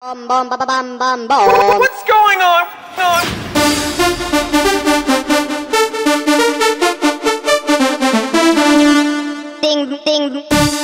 Bum bum bum bum bum bum. What's going on? on? Ding ding.